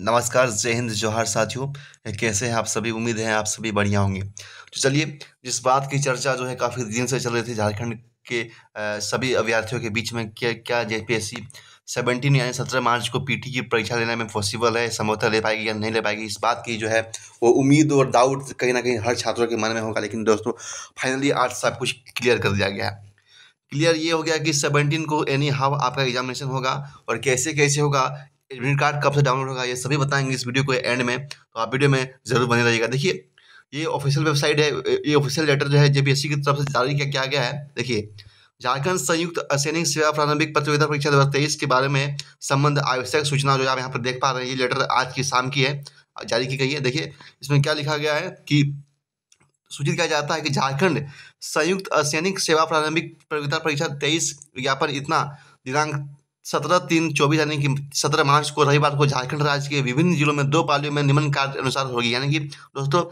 नमस्कार, जय हिंद, जोहार साथियों। कैसे हैं आप सभी? उम्मीद है आप सभी बढ़िया होंगे। तो चलिए जिस बात की चर्चा जो है काफ़ी दिन से चल रही थी झारखंड के अ, सभी अभ्यर्थियों के बीच में क्या क्या जेपीएससी 17 यानी 17 मार्च को पीटी की परीक्षा लेने में पॉसिबल है, संभवतः ले पाएगी या नहीं ले पाएगी, इस बात की जो है वो उम्मीद और डाउट कहीं ना कहीं हर छात्रों के मन में होगा। लेकिन दोस्तों फाइनली आज सब कुछ क्लियर कर दिया गया है। क्लियर ये हो गया कि 17 को एनी हाउ आपका एग्जामिनेशन होगा और कैसे-कैसे होगा, एडमिट कार्ड कब से डाउनलोड होगा, ये सभी बताएँगे इस वीडियो के एंड में। तो आप वीडियो में ज़रूर बने रहिएगा। देखिए, ये ऑफ़िशियल वेबसाइट है, ये ऑफ़िशियल लेटर जो है जेपीएससी की तरफ़ से जारी किया गया है। देखिए, झारखंड संयुक्त असैनिक सेवा प्रारंभिक प्रतियोगिता परीक्षा 2023 के बारे में संबंध आवश्यक सूचना जो आप यहाँ पर देख पा रहे हैं, ये लेटर आज की शाम की है, जारी की गई है। देखिए, इसमें क्या लिखा गया है कि सूचित किया जाता है कि झारखंड संयुक्त असैनिक सेवा प्रारंभिक प्रतियोगिता परीक्षा 23 विज्ञापन इतना दिनांक 17/3/24 यानी कि 17 मार्च को रविवार को झारखंड राज्य के विभिन्न जिलों में दो पालियों में निम्न कार्य अनुसार होगी। यानी कि दोस्तों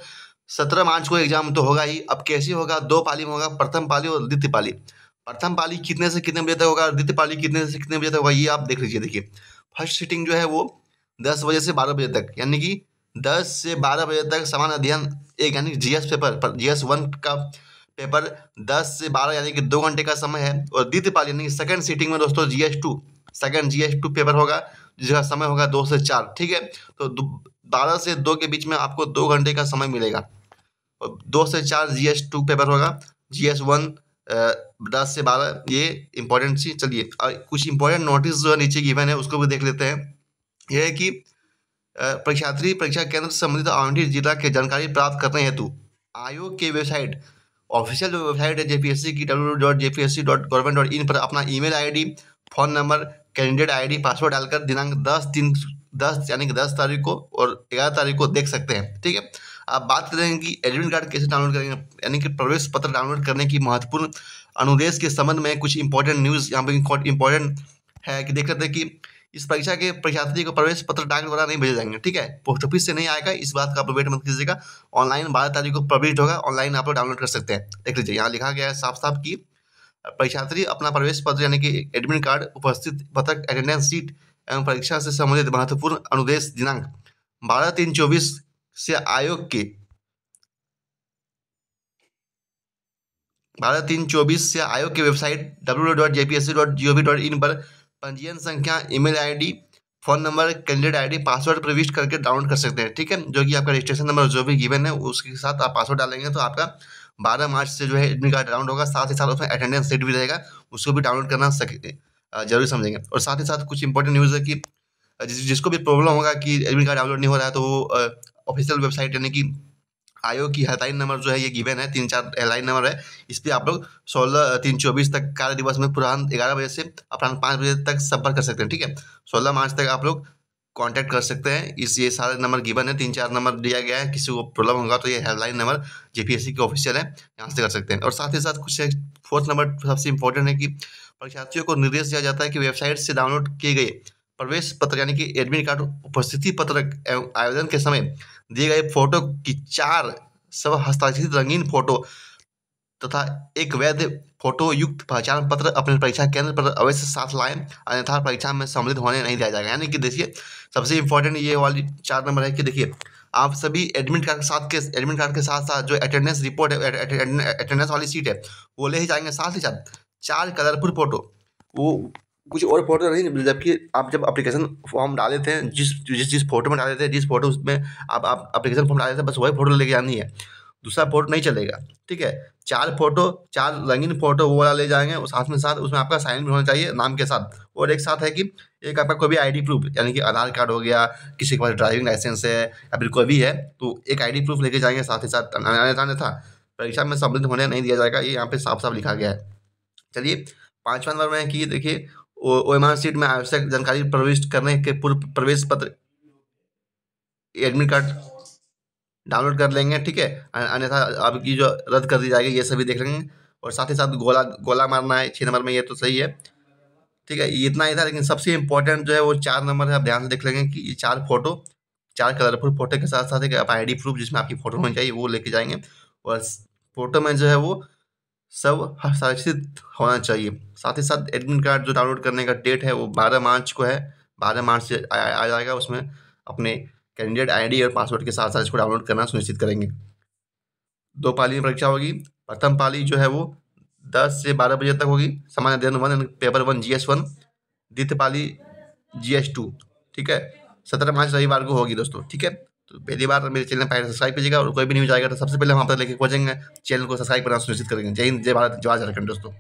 17 मार्च को एग्ज़ाम तो होगा ही, अब कैसे होगा? दो पाली में होगा, प्रथम पाली और द्वितीय पाली। प्रथम पाली कितने से कितने बजे तक होगा द्वितीय पाली कितने से कितने बजे तक होगा, ये आप देख लीजिए। देखिए, फ़र्स्ट सीटिंग जो है वो 10 बजे से 12 बजे तक, यानी कि 10 से 12 बजे तक समान अध्ययन एक यानी जीएस पेपर पर जीएस 1 का पेपर 10 से 12 यानी कि दो घंटे का समय है और द्वितीय पाली यानी कि सेकेंड सीटिंग में दोस्तों जीएस 2 सेकंड जीएस 2 पेपर होगा, जिसका समय होगा दो से चार ठीक है? तो बारह से दो के बीच में आपको दो घंटे का समय मिलेगा और 2 से 4 जीएस 2 पेपर होगा, जी एस वन दस से 12 ये इम्पोर्टेंट चीज़ चलिए अ, कुछ इम्पोर्टेंट नोटिस जो है नीचे गिवन है उसको भी देख लेते हैं। यह है कि परीक्षार्थी परीक्षा केंद्र से संबंधित आवंटित जिला के जानकारी प्राप्त करने हेतु आयोग की वेबसाइट ऑफिशियल जो वेबसाइट है जेपीएससी की www.jpsc.government.in पर अपना email ID, phone number, candidate ID, password डालकर दिनांक 10 दिन 10 यानी कि 10 तारीख को और 11 तारीख को देख सकते हैं, ठीक है? आप बात करेंगे कि एडमिट कार्ड कैसे डाउनलोड करेंगे, यानी कि प्रवेश पत्र डाउनलोड करने की महत्वपूर्ण अनुदेश के संबंध में कुछ इंपॉर्टेंट न्यूज़ यहाँ पर इम्पोर्टेंट है कि देख सकते हैं कि इस परीक्षा के परीक्षार्थी को प्रवेश पत्र डाक द्वारा नहीं भेजे जाएँगे, ठीक है? पोस्ट ऑफ़िस से नहीं आएगा, इस बात का आप वेट मत कीजिएगा। ऑनलाइन 12 तारीख को पब्लिश होगा, ऑनलाइन आप लोग डाउनलोड कर सकते हैं। देख लीजिए, यहाँ लिखा गया है साफ-साफ कि परीक्षार्थी अपना प्रवेश पत्र यानी कि एडमिट कार्ड, उपस्थित पत्रक, अटेंडेंस शीट एवं परीक्षा से संबंधित महत्वपूर्ण अनुदेश दिनांक 12/3/24 से आयोग के 12/3/24 से आयोग की वेबसाइट www.jpsc.gov.in पर पंजीयन संख्या, email ID, phone number, candidate ID, password प्रविष्ट करके डाउनलोड कर सकते हैं, ठीक है? जो कि आपका रजिस्ट्रेशन नंबर जो भी गिवन है उसके साथ आप पासवर्ड डालेंगे तो आपका 12 मार्च से जो है एडमिट कार्ड डाउनलोड होगा। साथ ही साथ उसमें अटेंडेंस शीट भी रहेगा, उसको भी डाउनलोड करना ज़रूरी समझेंगे। और साथ ही साथ कुछ इम्पोर्टेंट न्यूज़ है कि जिस जिसको भी प्रॉब्लम होगा कि एडमिट कार्ड डाउनलोड नहीं हो रहा है तो वो ऑफिशियल वेबसाइट यानी कि आयोग की हेल्पलाइन नंबर जो है ये गिवन है, 3-4 हेल्पलाइन नंबर है। इस पर आप लोग 16/3/24 तक कार्य दिवस में पूर्वाह्न 11 बजे से अपराह्न 5 बजे तक संपर्क कर सकते हैं, ठीक है? 16 मार्च तक आप लोग कॉन्टैक्ट कर सकते हैं। इस ये सारे नंबर गिवन है, 3-4 नंबर दिया गया है। किसी को प्रॉब्लम होगा तो ये हेल्पलाइन नंबर जेपीएससी के ऑफिशियल है, यहाँ से कर सकते हैं। और साथ ही साथ कुछ फोर्थ नंबर सबसे इम्पोर्टेंट है कि परीक्षार्थियों को निर्देश दिया जाता है कि वेबसाइट से डाउनलोड किए गए प्रवेश पत्र यानी कि एडमिट कार्ड, उपस्थिति पत्रक एवं आवेदन के समय दिए गए फ़ोटो की चार स्व हस्ताक्षरित रंगीन फ़ोटो तथा एक वैध फ़ोटो युक्त पहचान पत्र अपने परीक्षा केंद्र पर अवश्य साथ लाएँ अन्यथा परीक्षा में सम्मिलित होने नहीं दिया जाएगा। यानी कि देखिए, सबसे इम्पोर्टेंट ये वाली चार नंबर है कि देखिए, आप सभी एडमिट कार्ड के साथ के एडमिट कार्ड के साथ-साथ जो अटेंडेंस रिपोर्ट है, अट अट अटेंडेंस वाली सीट है, वो ले ही जाएँगे साथ ही साथ चार कलरफुल फ़ोटो, वो कुछ और फ़ोटो नहीं जबकि आप जब एप्लीकेशन फॉर्म डाले थे, जिस जिस जिस फ़ोटो में डाले थे, जिस फ़ोटो उसमें आप एप्लीकेशन फॉर्म डाले थे, बस वही फ़ोटो लेके आनी है। दूसरा फ़ोटो नहीं चलेगा, ठीक है? चार फ़ोटो चार रंगीन फ़ोटो वो वाला ले जाएँगे और साथ में साथ उसमें आपका साइन भी होना चाहिए नाम के साथ। और एक साथ है कि एक आपका कोई भी आईडी प्रूफ यानी कि आधार कार्ड हो गया, किसी के पास ड्राइविंग लाइसेंस है या फिर कोई भी है, तो एक आईडी प्रूफ लेके जाएँगे साथ ही साथ अन्यथा अन्यथा परीक्षा में सम्मिलित होने नहीं दिया जाएगा। ये यहाँ पे साफ-साफ लिखा गया है। चलिए, 5वाँ नंबर में कि देखिए ओएमआर शीट में आवश्यक जानकारी प्रविष्ट करने के पूर्व प्रवेश पत्र एडमिट कार्ड डाउनलोड कर लेंगे, ठीक है? अन्यथा आपकी जो रद्द कर दी जाएगी, ये सभी देख लेंगे और साथ ही साथ गोला गोला मारना है छः नंबर में, ये तो सही है, ठीक है? इतना ही था लेकिन सबसे इम्पोर्टेंट जो है वो चार नंबर है, आप ध्यान से देख लेंगे कि ये 4 फ़ोटो चार कलरफुल फ़ोटो के साथ-साथ एक आप आईडी प्रूफ जिसमें आपकी फ़ोटो होनी चाहिए, वो लेके जाएँगे और फ़ोटो में जो है वो सब हस्ताक्षरित होना चाहिए। साथ ही साथ एडमिट कार्ड जो डाउनलोड करने का डेट है वो 12 मार्च को है, 12 मार्च से आ जाएगा उसमें अपने कैंडिडेट आईडी और पासवर्ड के साथ साथ इसको डाउनलोड करना सुनिश्चित करेंगे। दो पाली में परीक्षा होगी। प्रथम पाली जो है वो दस से बारह बजे तक होगी। सामान्य अध्ययन one, paper one G S one. द्वितीय पाली जी एस टू ठीक है? सत्रह मार्च रविवार को होगी दोस्तों, ठीक है? तो पहली बार मेरे चैनल पर सब्सक्राइब कीजिएगा और कोई भी न्यूज़ आएगा तो सबसे पहले हम आप तक लेके पहुँचेंगे। चैनल को सब्सक्राइब करना सुनिश्चित करेंगे। जय हिंद, जय भारत, जय झारखंड दोस्तों।